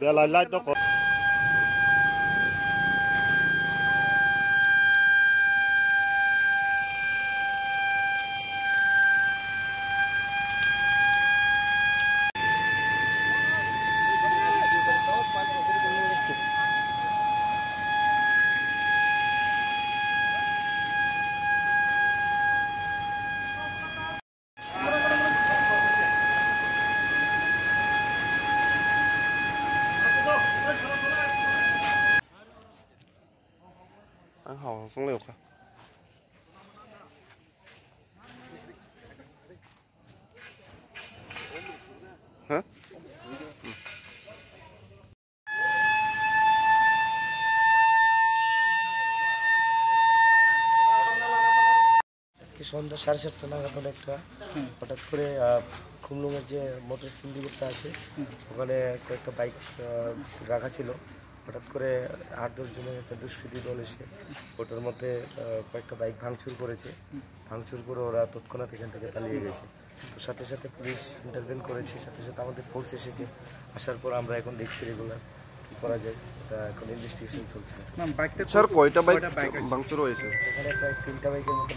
de la সন্ধ্যা সাড়ে সাতটা নাগাদ একটা হঠাৎ করে খুমলুমের যে মোটর সিন্ডিকেটটা আছে ওখানে কয়েকটা বাইক রাখা ছিল হঠাৎ করে আট দশ জনের একটা দুষ্কৃতী দল এসে ওটার মধ্যে কয়েকটা বাইক ভাঙচুর করেছে। ভাঙচুর করে ওরা তৎক্ষণাৎ এখান থেকে পালিয়ে গেছে। তো সাথে সাথে পুলিশ ইন্টারভেন করেছে সাথে সাথে আমাদের ফোর্স এসেছে। আসার পর আমরা এখন দেখছি রেগুলার কী করা যায় এটা এখন ইনভেস্টিগেশন চলছে। স্যার কয়টা বাইক ভাঙচুর হয়েছে? এখানে প্রায় তিনটা বাইকের মতো